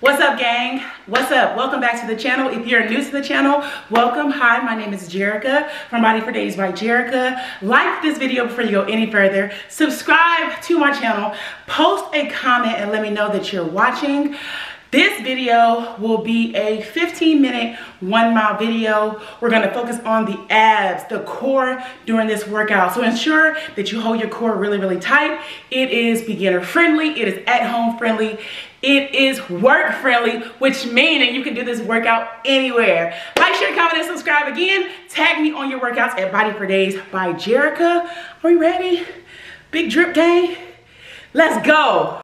What's up gang? What's up? Welcome back to the channel. If you're new to the channel, welcome. Hi, my name is Jerrika from Body for Days by Jerrika. Like this video before you go any further. Subscribe to my channel. Post a comment and let me know that you're watching. This video will be a 15 minute one mile video. We're gonna focus on the abs, the core during this workout. So ensure that you hold your core really, really tight. It is beginner friendly, it is at home friendly, it is work friendly, which that you can do this workout anywhere. Like, share, comment, and subscribe again. Tag me on your workouts at Body for Days by Jerrika. Are we ready? Big drip day. Let's go.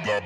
blah, blah.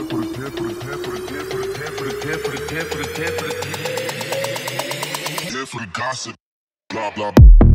Here for the gossip. Blah blah.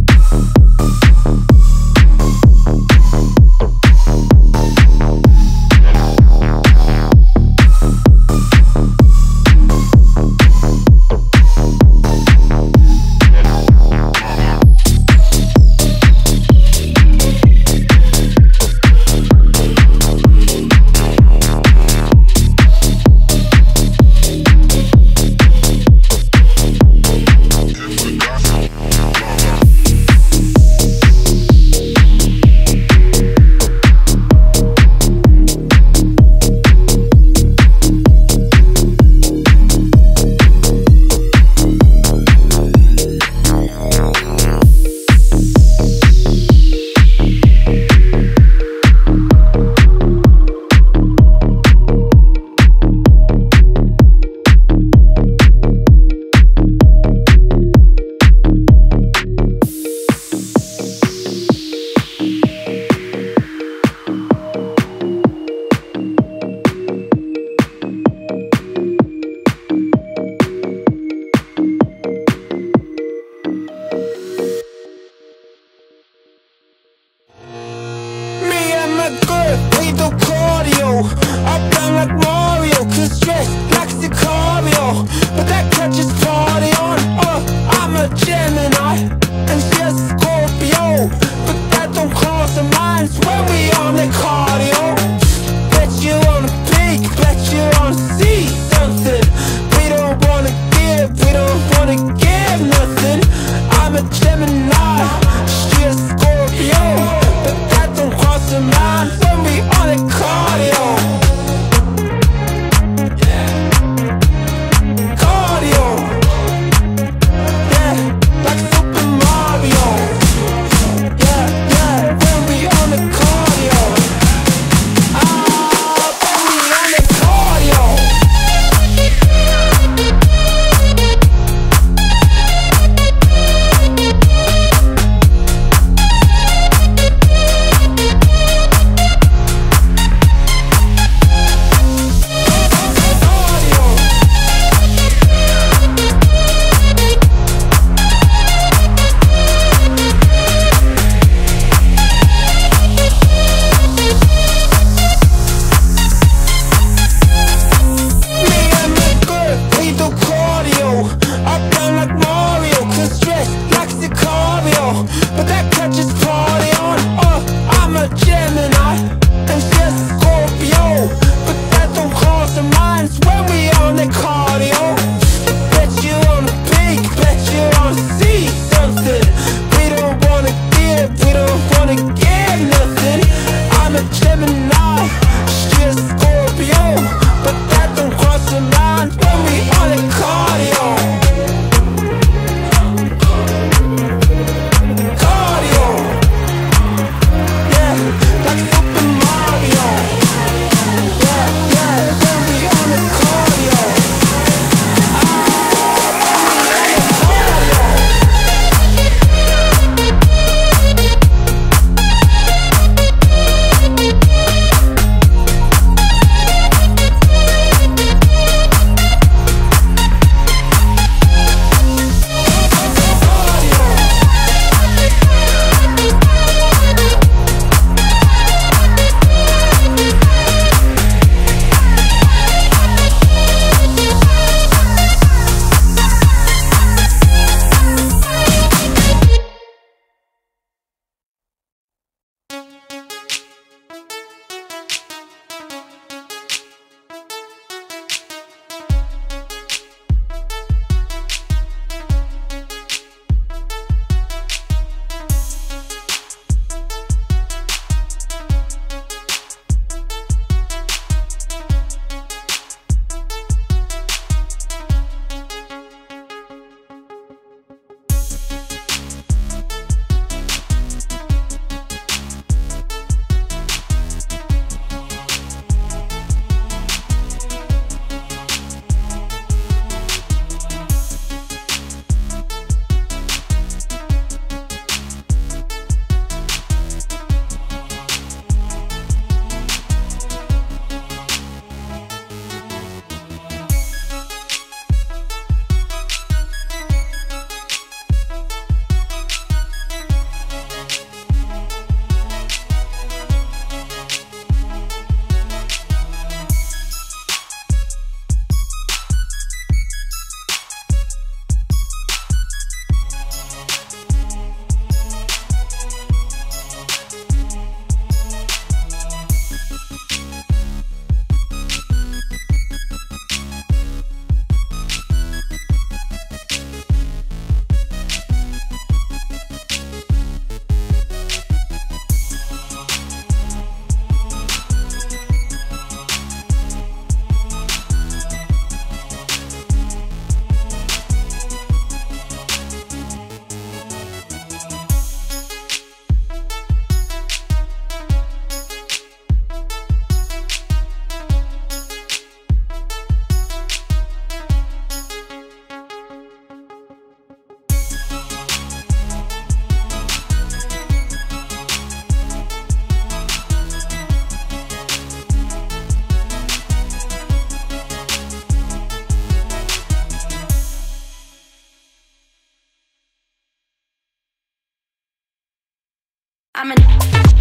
I'm an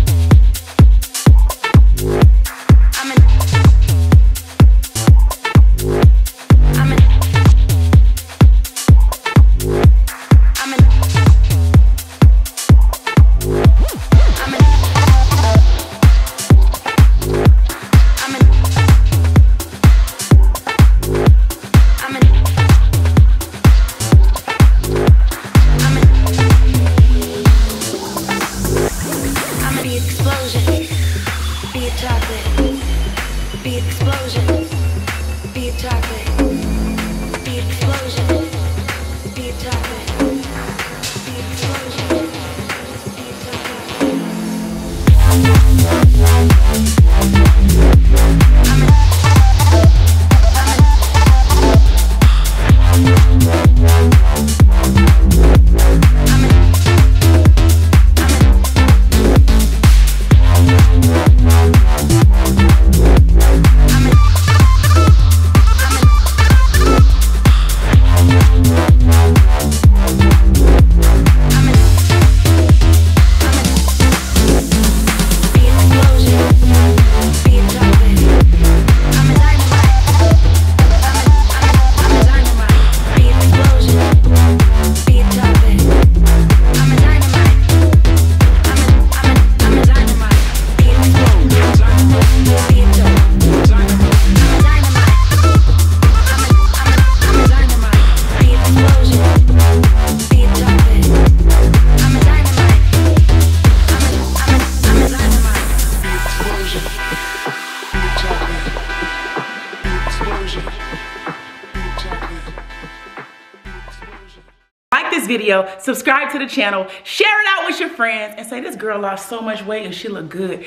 video, subscribe to the channel, share it out with your friends, and say, this girl lost so much weight and she looked good.